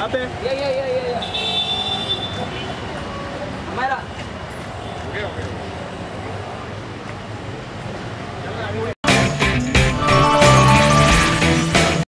aberto. Yeah, yeah, yeah, yeah, yeah.